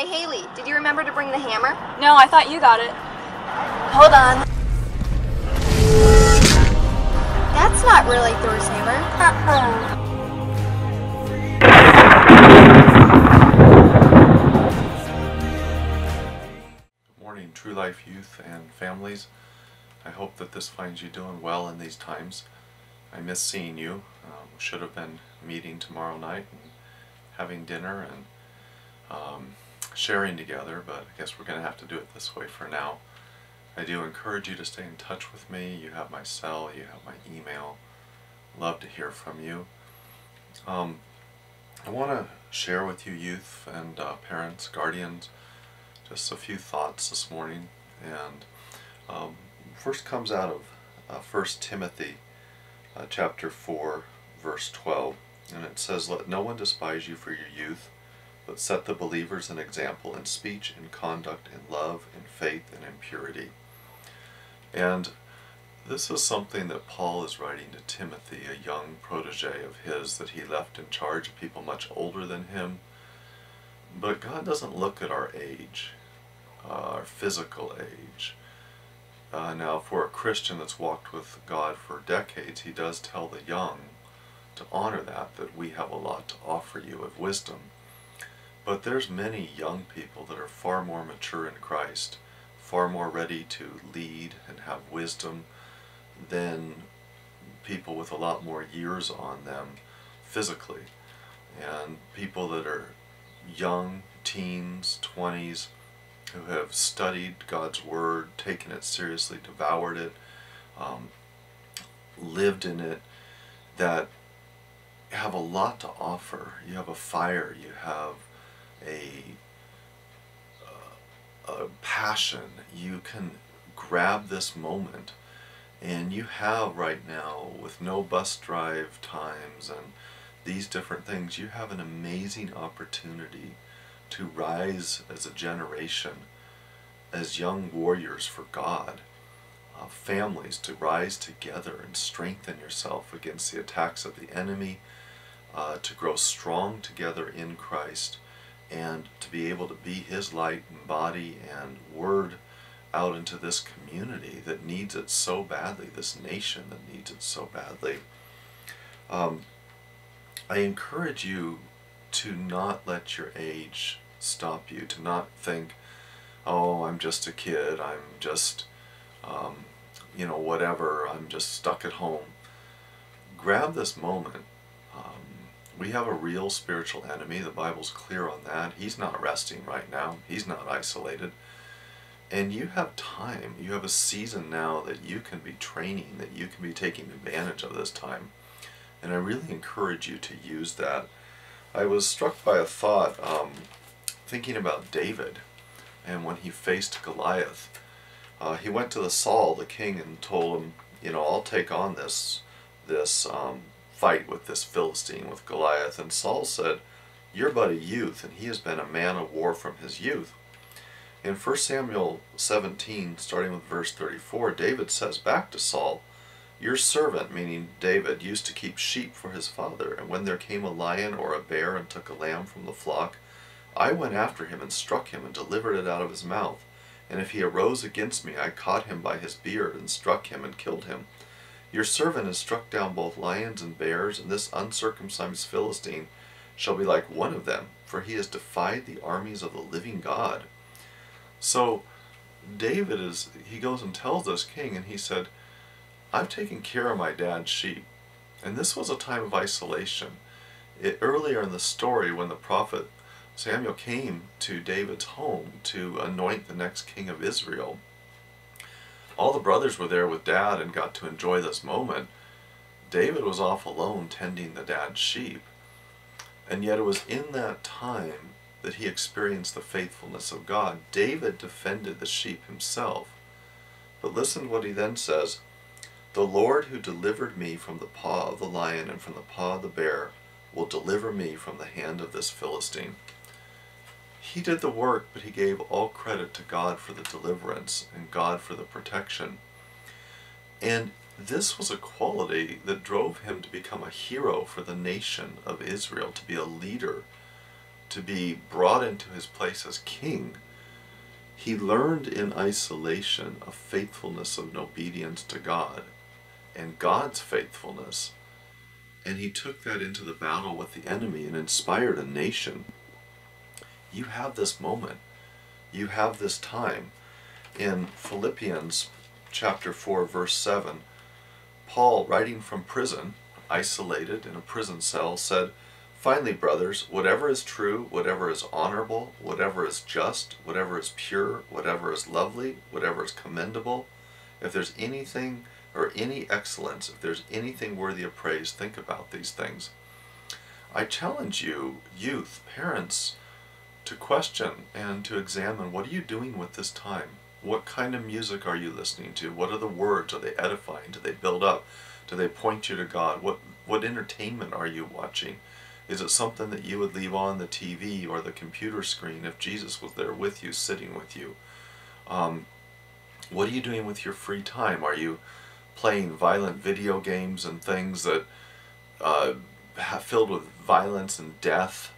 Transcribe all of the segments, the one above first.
Hey Haley, did you remember to bring the hammer? No, I thought you got it. Hold on. That's not really Thor's hammer. Good morning, True Life youth and families. I hope that this finds you doing well in these times. I miss seeing you. Um, should have been meeting tomorrow night and having dinner and um, sharing together, but I guess we're going to have to do it this way for now. I do encourage you to stay in touch with me. You have my cell, you have my email. Love to hear from you. Um, I want to share with you, youth and uh, parents, guardians, just a few thoughts this morning. And um, first comes out of uh, 1 Timothy uh, chapter 4, verse 12. And it says, Let no one despise you for your youth but set the believers an example in speech, in conduct, in love, in faith, and in purity. And this is something that Paul is writing to Timothy, a young protege of his that he left in charge of people much older than him. But God doesn't look at our age, uh, our physical age. Uh, now, for a Christian that's walked with God for decades, he does tell the young to honor that, that we have a lot to offer you of wisdom. But there's many young people that are far more mature in Christ, far more ready to lead and have wisdom than people with a lot more years on them physically. And people that are young, teens, 20s, who have studied God's Word, taken it seriously, devoured it, um, lived in it, that have a lot to offer. You have a fire, you have a, uh, a passion, you can grab this moment. And you have right now, with no bus drive times and these different things, you have an amazing opportunity to rise as a generation, as young warriors for God. Uh, families to rise together and strengthen yourself against the attacks of the enemy, uh, to grow strong together in Christ, and to be able to be His light and body and word out into this community that needs it so badly, this nation that needs it so badly. Um, I encourage you to not let your age stop you, to not think, oh, I'm just a kid, I'm just, um, you know, whatever, I'm just stuck at home. Grab this moment we have a real spiritual enemy. The Bible's clear on that. He's not resting right now. He's not isolated. And you have time. You have a season now that you can be training, that you can be taking advantage of this time. And I really encourage you to use that. I was struck by a thought um, thinking about David and when he faced Goliath. Uh, he went to the Saul, the king, and told him, you know, I'll take on this this um, fight with this Philistine, with Goliath. And Saul said, You're but a youth, and he has been a man of war from his youth. In 1 Samuel 17, starting with verse 34, David says back to Saul, Your servant, meaning David, used to keep sheep for his father, and when there came a lion or a bear and took a lamb from the flock, I went after him and struck him and delivered it out of his mouth. And if he arose against me, I caught him by his beard and struck him and killed him. Your servant has struck down both lions and bears, and this uncircumcised Philistine shall be like one of them, for he has defied the armies of the living God. So David is, he goes and tells this king, and he said, I've taken care of my dad's sheep. And this was a time of isolation. It, earlier in the story, when the prophet Samuel came to David's home to anoint the next king of Israel, all the brothers were there with dad and got to enjoy this moment. David was off alone tending the dad's sheep. And yet it was in that time that he experienced the faithfulness of God. David defended the sheep himself. But listen to what he then says. The Lord who delivered me from the paw of the lion and from the paw of the bear will deliver me from the hand of this Philistine. He did the work, but he gave all credit to God for the deliverance and God for the protection. And this was a quality that drove him to become a hero for the nation of Israel, to be a leader to be brought into his place as king, he learned in isolation a faithfulness and obedience to God and God's faithfulness. And he took that into the battle with the enemy and inspired a nation. You have this moment. You have this time. In Philippians chapter 4, verse 7, Paul, writing from prison, isolated in a prison cell, said, Finally, brothers, whatever is true, whatever is honorable, whatever is just, whatever is pure, whatever is lovely, whatever is commendable, if there's anything or any excellence, if there's anything worthy of praise, think about these things. I challenge you, youth, parents, to question and to examine what are you doing with this time? What kind of music are you listening to? What are the words? Are they edifying? Do they build up? Do they point you to God? What, what entertainment are you watching? Is it something that you would leave on the TV or the computer screen if Jesus was there with you, sitting with you? Um, what are you doing with your free time? Are you playing violent video games and things that uh, filled with violence and death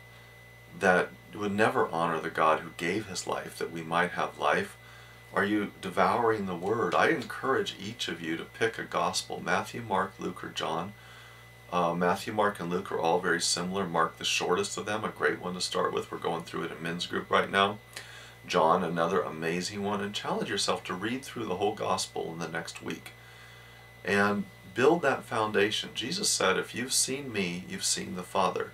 that would never honor the God who gave his life that we might have life? Are you devouring the Word? I encourage each of you to pick a gospel Matthew, Mark, Luke, or John uh, Matthew, Mark, and Luke are all very similar. Mark, the shortest of them, a great one to start with. We're going through it in men's group right now. John, another amazing one. And challenge yourself to read through the whole gospel in the next week. And build that foundation. Jesus said, if you've seen me, you've seen the Father.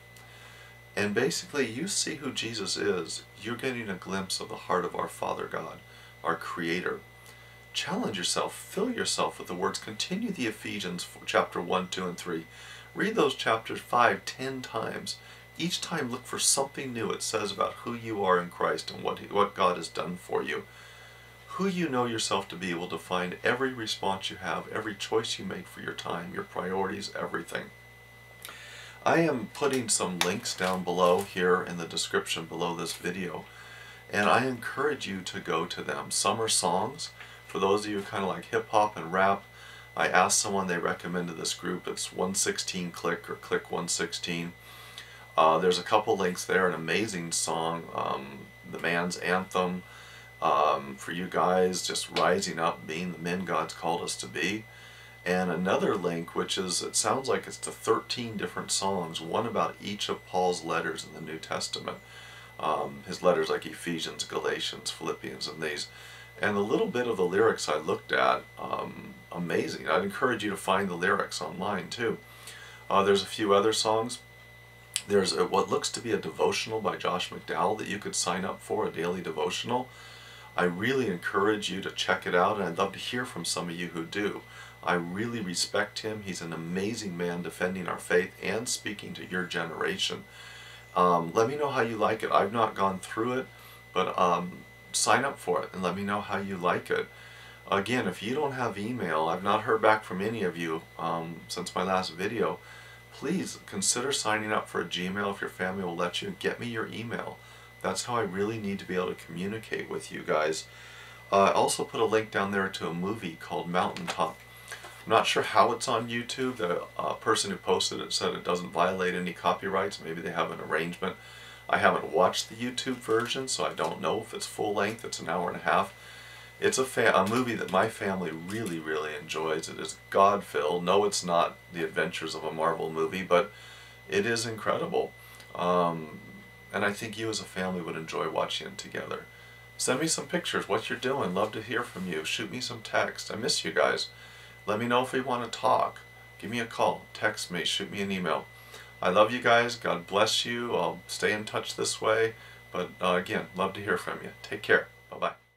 And basically, you see who Jesus is. You're getting a glimpse of the heart of our Father God, our Creator. Challenge yourself. Fill yourself with the words. Continue the Ephesians for chapter 1, 2, and 3 Read those chapters five, ten times. Each time look for something new it says about who you are in Christ and what, what God has done for you. Who you know yourself to be will define every response you have, every choice you make for your time, your priorities, everything. I am putting some links down below here in the description below this video and I encourage you to go to them. Are songs. For those of you kind of like hip hop and rap, I asked someone, they recommended this group. It's 116 Clique or Clique 116. Uh, there's a couple links there, an amazing song, um, the man's anthem, um, for you guys just rising up, being the men God's called us to be. And another link, which is, it sounds like it's to 13 different songs, one about each of Paul's letters in the New Testament. Um, his letters like Ephesians, Galatians, Philippians, and these. And a little bit of the lyrics I looked at, um, amazing. I'd encourage you to find the lyrics online too. Uh, there's a few other songs. There's a, what looks to be a devotional by Josh McDowell that you could sign up for, a daily devotional. I really encourage you to check it out, and I'd love to hear from some of you who do. I really respect him. He's an amazing man defending our faith and speaking to your generation. Um, let me know how you like it. I've not gone through it, but um, sign up for it and let me know how you like it. Again, if you don't have email, I've not heard back from any of you um, since my last video, please consider signing up for a Gmail if your family will let you. Get me your email. That's how I really need to be able to communicate with you guys. Uh, I also put a link down there to a movie called Mountaintop. I'm not sure how it's on YouTube. The uh, person who posted it said it doesn't violate any copyrights. Maybe they have an arrangement. I haven't watched the YouTube version, so I don't know if it's full length. It's an hour and a half. It's a, a movie that my family really, really enjoys. It is God-filled. No, it's not the adventures of a Marvel movie, but it is incredible. Um, and I think you as a family would enjoy watching it together. Send me some pictures, what you're doing. Love to hear from you. Shoot me some text. I miss you guys. Let me know if you want to talk. Give me a call. Text me. Shoot me an email. I love you guys. God bless you. I'll stay in touch this way. But uh, again, love to hear from you. Take care. Bye-bye.